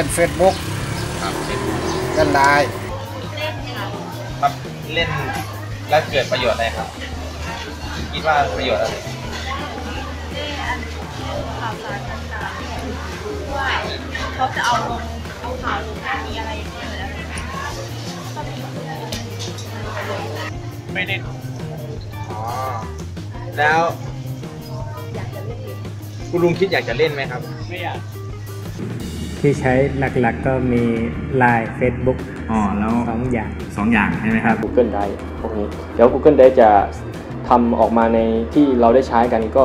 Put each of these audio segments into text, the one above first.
ล่น Facebook ครับเล่นเล่นไลน์ครับเล่นแล้วเกิดประโยชน์อะไรครับ คิดว่าประโยชน์อะไรเขาจะเอาลงเอาข่าวลงหน้ามีอะไรอย่างเงี้ยแล้วไม่ได้อ๋อแล้ว คุณลุงคิดอยากจะเล่นไหมครับ ไม่อยาก ที่ใช้หลักๆก็มี Line Facebook อ๋อแล้วสองอย่างสองอย่างใช่ไหมครับ Google Drive พวกนี้เดี๋ยว Google Drive จะทำออกมาในที่เราได้ใช้กันก็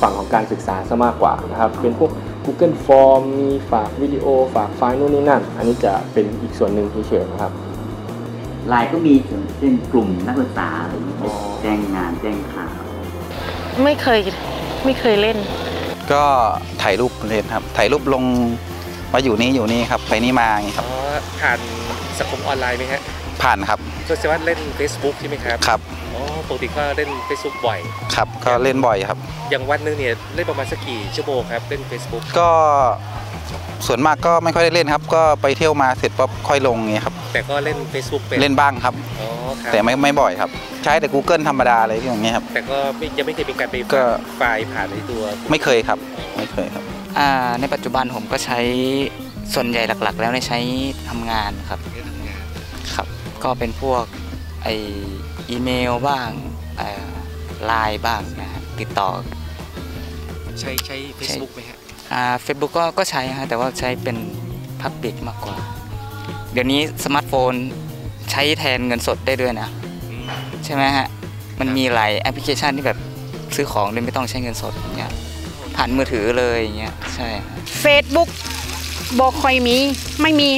ฝั่งของการศึกษาซะมากกว่านะครับ เป็นพวก Google Form มีฝากวิดีโอฝากไฟล์นู่นนี่นั่น อันนี้จะเป็นอีกส่วนหนึ่งเฉยๆนะครับไลน์ก็มีเช่นกลุ่มนักศึกษาอะไรอย่างเงี้ยอ๋อแจ้งงานแจ้งข่าวไม่เคยไม่เคยเล่น ก็ถ่ายรูปเล่นครับ ถ่ายรูปลง ว่าอยู่นี่อยู่นี่ครับไปนี่มาอย่างนี้ครับอ๋อผ่านสังคมออนไลน์ไหมฮะผ่านครับก็แสดงว่าเล่น Facebook ใช่ไหมครับครับอ๋อปกติก็เล่น Facebook บ่อย ครับก็เล่นบ่อยครับ อย่างวันหนึงเนี่ยเล่นประมาณสักกี่ชั่วโมงครับเล่น Facebook ก็ส่วนมากก็ไม่ค่อยได้เล่นครับ ก็ไปเที่ยวมาเสร็จปั๊บค่อยลงอย่างเงี้ยครับแต่ก็เล่น Facebook เป็นเล่นบ้างครับ อ๋อครับแต่ไม่ไม่บ่อยครับ ใช้แต่ Google ธรรมดาอะไรอย่างเงี้ยครับ แต่ก็ไม่ยังไม่เคยมีการไปก็ไฟล์ผ่านในตัวไม่เคยครับ ไม่เคยครับอ่า ในปัจจุบันผมก็ใช้ส่วนใหญ่หลักๆ แล้วในใช้ทำงานครับเล่นทำงานครับก็เป็นพวกไออีเมลบ้างไลน์บ้างนะฮะติดต่อ ใช้ใช้ Facebook ไหมฮะอ่าเฟซบุ๊กก็ก็ใช้ฮะแต่ว่าใช้เป็นpublic มากกว่า เดี๋ยวนี้สมาร์ทโฟนใช้แทนเงินสดได้ด้วยนะอืมใช่ไหมฮะ มันมีหลายแอปพลิเคชันที่แบบซื้อของโดยไม่ต้องใช้เงินสดอย่างเงี้ย ผ่านมือถือเลยอย่างเงี้ยใช่ฮะเฟซบุ๊กบอคอยมี ไม่มี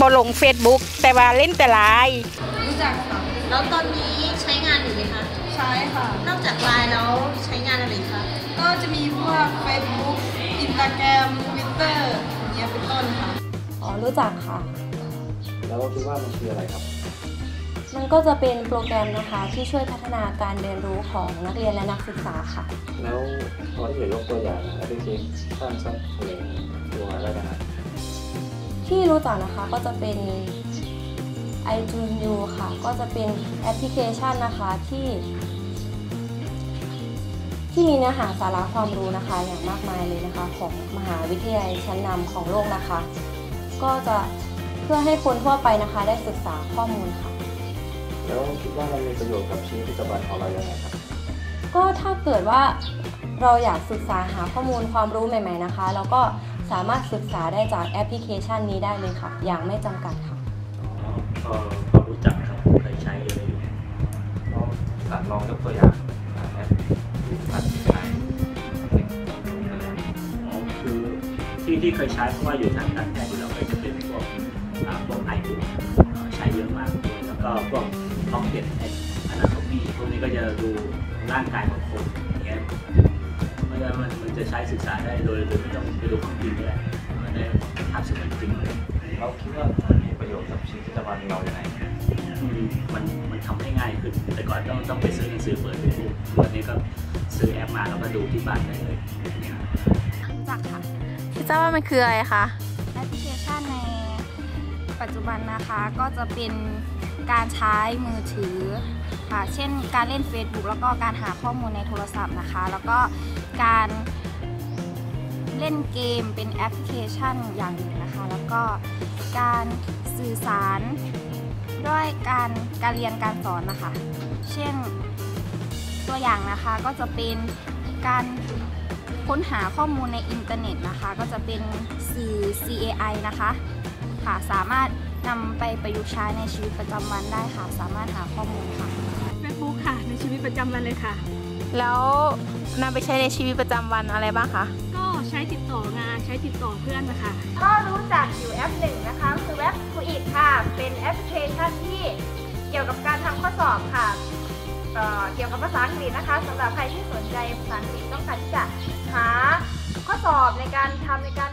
บอลงเฟซบุ๊กแต่ว่าเล่นแต่ไลน์รู้จักค่ะแล้วตอนนี้ใช้งานอยู่ไหมคะ ใช้ค่ะ นอกจากไลน์แล้วใช้งานอะไรอีกคะ ก็จะมีพวก Facebook Instagram Twitter อย่างเงี้ยเป็นต้นค่ะ อ๋อ รู้จักค่ะ แล้วคิดว่ามันคืออะไรครับ มันก็จะเป็นโปรแกรมนะคะที่ช่วยพัฒนาการเรียนรู้ของนักเรียนและนักศึกษาค่ะ แล้วพอที่จะยกตัวอย่างแอปพลิเคชันสักหนึ่งตัวได้ไหมครับที่รู้จักนะคะก็จะเป็น iTunes U ค่ะ ก็จะเป็นแอปพลิเคชันนะคะที่ ที่มีเนื้อหาสาระความรู้นะคะอย่างมากมายเลยนะคะ ของมหาวิทยาลัยชั้นนำของโลกนะคะ ก็จะเพื่อให้คนทั่วไปนะคะได้ศึกษาข้อมูลค่ะ แล้วคิดว่ามันมีประโยชน์กับชีวิตประจำวันของเราอย่างไรครับ ก็ถ้าเกิดว่าเราอยากศึกษาหาข้อมูลความรู้ใหม่ ๆนะคะเราก็สามารถศึกษาได้จากแอปพลิเคชันนี้ได้เลยค่ะ อย่างไม่จำกัดค่ะก็ก็รู้จักครับเคยใช้เลยลองสันลองยกตัวอย่างแอปที่สันใช้อ๋อคือที่ที่เคยใช้เพราะว่าอยู่ทางการแพทย์อยู่แล้วก็จะเป็นพวกอ่าพวกไอบุ๊กใช้เยอะมากเลยแล้วก็พวก ท้องเห็นอนาโตมีพวกนี้ก็จะดูร่างกายของคนอย่างเงี้ยมันจะมันมันจะใช้ศึกษาได้โดยโดยไม่ต้องไปดูของจริงก็ได้มันได้ภาพเสมือนจริงเลยเราคิดว่ามันมีประโยชน์กับชีวิตประจำวันเราอย่างไรมันมันทำให้ง่ายขึ้น แต่ก่อนต้องต้องไปซื้อหนังสือเปิดดูวันนี้ก็ซื้อแอปมาแล้วก็ดูที่บ้านได้เลยจักค่ะพี่ทราว่ามันคืออะไรคะแอปพลิเคชันในปัจจุบันนะคะก็จะเป็น การใช้มือถือค่ะ เช่นการเล่น Facebook แล้วก็การหาข้อมูลในโทรศัพท์นะคะ แล้วก็การเล่นเกมเป็นแอปพลิเคชันอย่างหนึ่งนะคะ แล้วก็การสื่อสารด้วยการการเรียนการสอนนะคะ เช่นตัวอย่างนะคะก็จะเป็นการค้นหาข้อมูลในอินเทอร์เน็ตนะคะ ก็จะเป็นสื่อ CAI นะคะค่ะสามารถ นำไปประยุกต์ใช้ในชีวิตประจำวันได้ค่ะ สามารถหาข้อมูลค่ะ Facebook ค่ะ ในชีวิตประจำวันเลยค่ะ แล้วนำไปใช้ในชีวิตประจำวันอะไรบ้างคะ ก็ใช้ติดต่องานใช้ติดต่อเพื่อนนะคะ ก็รู้จักอยู่แอปหนึ่งนะคะคือแอปคูอิดค่ะ เป็นแอปพลิเคชันที่เกี่ยวกับการทำข้อสอบค่ะเอ่อเกี่ยวกับภาษาอังกฤษนะคะสำหรับใครที่สนใจภาษาอังกฤษต้องการที่จะหาข้อสอบในการทำในการ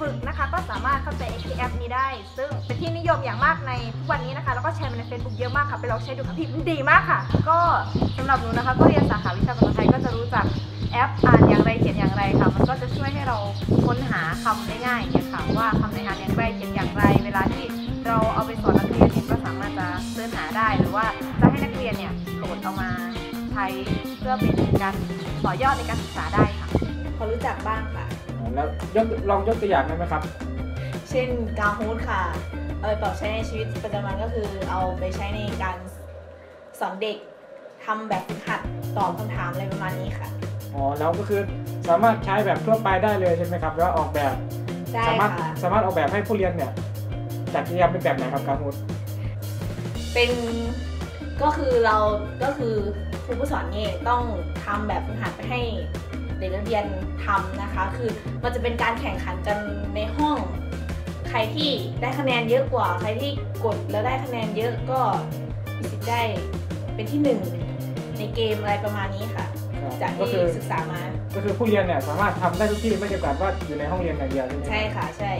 ฝึกนะคะ ก็สามารถเข้าใช้แอปนี้ได้ ซึ่งเป็นที่นิยมอย่างมากในทุกวันนี้นะคะ แล้วก็แชร์มาใน Facebook เยอะมากค่ะ ไปลองใช้ดูค่ะพี่มันดีมากค่ะ ก็สำหรับหนูนะคะ ก็เรียนสาขาวิชาภาษาไทยก็จะรู้จักแอปอ่านอย่างไรเขียนอย่างไรค่ะ มันก็จะช่วยให้เราค้นหาคำได้ง่ายเนี่ยค่ะว่าคำไหนอ่านอย่างไรเขียนอย่างไร เวลาที่เราเอาไปสอนนักเรียนเนี่ยก็สามารถจะเสิร์ชหาได้หรือว่าจะให้นักเรียนเนี่ยโหลดเอามาใช้เพื่อเป็นการต่อยอดในการศึกษาได้ค่ะ พอรู้จักบ้างค่ะ แล้วยกลองยกตัวอย่างได้ไหมครับ เช่นกาฮูดค่ะ เอาไปปรับใช้ในชีวิตประจำวันก็คือเอาไปใช้ในการสอนเด็กทำแบบฝึกหัดตอบคำถามอะไรประมาณนี้ค่ะ อ๋อ แล้วก็คือสามารถใช้แบบทั่วไปได้เลยใช่ไหมครับ แล้วออกแบบได้สามารถค่ะ สามารถออกแบบให้ผู้เรียนเนี่ยจัดกิจกรรมเป็นแบบไหนครับการมูลเป็นก็คือเราก็คือครูผู้สอนเนี่ยต้องทำแบบฝึกหัดไปให้ เด็กนักเรียนทำนะคะ คือมันจะเป็นการแข่งขันกันในห้อง ใครที่ได้คะแนนเยอะกว่า ใครที่กดแล้วได้คะแนนเยอะก็มีสิทธิ์ได้เป็นที่หนึ่งในเกมอะไรประมาณนี้ค่ะ จากก็ที่คือศึกษามาก็คือผู้เรียนเนี่ยสามารถทำได้ทุกที่ไม่จำกัดว่าอยู่ในห้องเรียนอย่างเดียวใช่ไหมรับใช่ค่ะใช่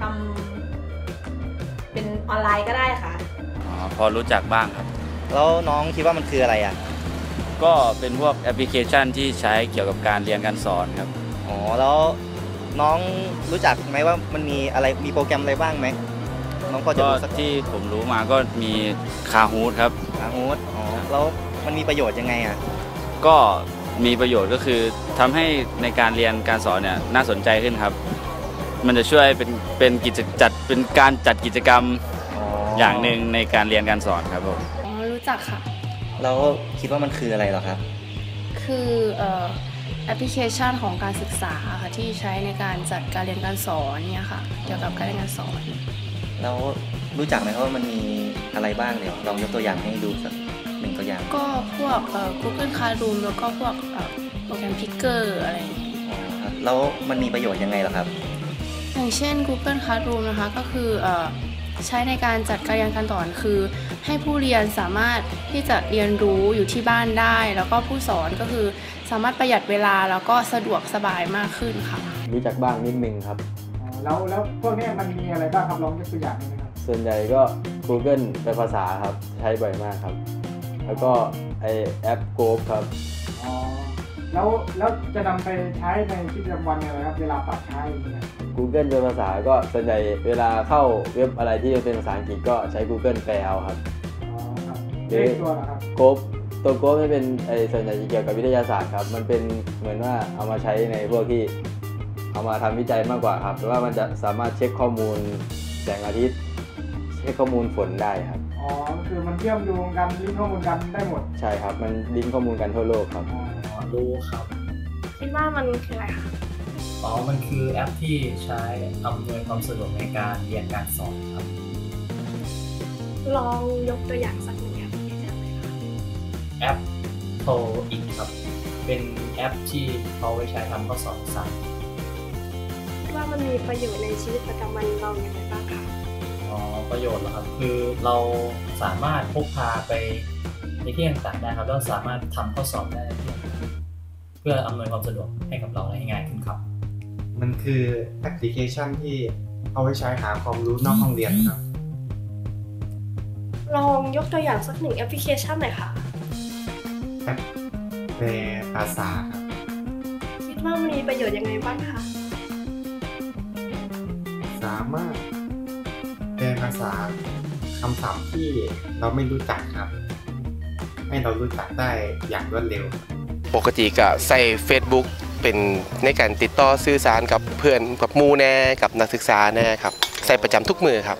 ทำเป็นออนไลน์ก็ได้ค่ะ อ๋อพอรู้จักบ้างครับ แล้วน้องคิดว่ามันคืออะไรอะ ก็เป็นพวกแอปพลิเคชันที่ใช้เกี่ยวกับการเรียนการสอนครับ อ๋อแล้วน้องรู้จักไหมว่ามันมีอะไรมีโปรแกรมอะไรบ้างไหมน้องพอจะก็รู้สักที่ผมรู้มาก็มีคาฮูดครับคาฮูดอ๋อแล้วมันมีประโยชน์ยังไงอะก็มีประโยชน์ก็คือทำให้ในการเรียนการสอนเนี่ยน่าสนใจขึ้นครับ มันจะช่วยเป็นเป็นกิจจัดเป็นการจัดกิจกรรมอย่างหนึ่งในการเรียนการสอนครับผม อ๋อรู้จักค่ะ แล้วคิดว่ามันคืออะไรเหรอครับ คือเอ่อแอปพลิเคชันของการศึกษาค่ะที่ใช้ในการจัดการเรียนการสอนเนี่ยค่ะเกี่ยวกับการเรียนการสอน แล้วรู้จักไหมครับว่ามันมีอะไรบ้างเดี๋ยวลองยกตัวอย่างให้ดูสักหนึ่งตัวอย่าง ก็พวกเอ่อ Google Classroom แล้วก็พวกเอ่อโปรแกรม Picker อะไรอย่างนี้ครับแล้วมันมีประโยชน์ยังไงเหรอครับ อย่างเช่น Google Classroom นะคะก็คือเอ่อ ใช้ในการจัดการเรียนการสอนคือ ให้ผู้เรียนสามารถที่จะเรียนรู้อยู่ที่บ้านได้ แล้วก็ผู้สอนก็คือสามารถประหยัดเวลาแล้วก็สะดวกสบายมากขึ้นค่ะ รู้จักบ้างนิดนึงครับอ๋อแล้วแล้วพวกเนี้ยมันมีอะไรบ้างครับลองยกตัวอย่างได้ไหมครับ ส่วนใหญ่ก็ Google เป็นภาษาครับใช้บ่อยมากครับ แล้วก็ไอแอป g o ครับอ๋อแล้วแล้วจะนำไปใช้ในชีวิตประจำวันยังไงครับ เวลาปรับใช้อย่างเงี้ย Google เป็นภาษาก็ส่วนใหญ่เวลาเข้าเว็บอะไรที่เป็นภาษาอังกฤษก็ใช้ Google แปลเอาครับอ๋อครับหรือเลขตัวเหรอครับโกบตัวโกบไม่เป็นไอส่วนใหญ่จะเกี่ยวกับวิทยาศาสตร์ครับ มันเป็นเหมือนว่าเอามาใช้ในพวกที่เอามาทำวิจัยมากกว่าครับเพราะว่ามันจะสามารถเช็คข้อมูลแสงอาทิตย์เช็คข้อมูลฝนได้ครับ อ๋อ คือมันเชื่อมโยงกันลิงก์ข้อมูลกันได้หมด ใช่ครับ มันลิงก์ข้อมูลกันทั่วโลกครับรู้ครับ คิดว่ามันคืออะไรคะ อ๋อ มันคือแอปที่ใช้อำนวยความสะดวกในการเรียนการสอนครับ ลองยกตัวอย่างสักหนึ่งแอปพลิเคชันเลยค่ะแอปโทรอีกครับ เป็นแอปที่เขาไว้ใช้ทำข้อสอบสั่งว่ามันมีประโยชน์ในชีวิตประจำวันเราอย่างไรบ้างคะอ๋อ ประโยชน์เหรอครับ คือเราสามารถพกพาไปในที่ต่างๆได้ครับ แล้วสามารถทำข้อสอบได้ที่ไหนเพื่ออำนวยความสะดวกให้กับเราให้ง่ายขึ้นครับ มันคือแอปพลิเคชันที่เอาไว้ใช้หาความรู้นอกห้องเรียนครับ ลองยกตัวอย่างสักหนึ่งแอปพลิเคชันหน่อยค่ะ แอปแปลภาษาครับ คิดว่ามันมีประโยชน์ยังไงบ้างคะ สามารถแปลภาษาคำศัพท์ที่เราไม่รู้จักครับ ให้เรารู้จักได้อย่างรวดเร็ว ปกติก็ใส่ Facebook เป็นในการติดต่อสื่อสารกับเพื่อนกับมูแน่กับนักศึกษาแน่ครับใส่ประจำทุกมือครับ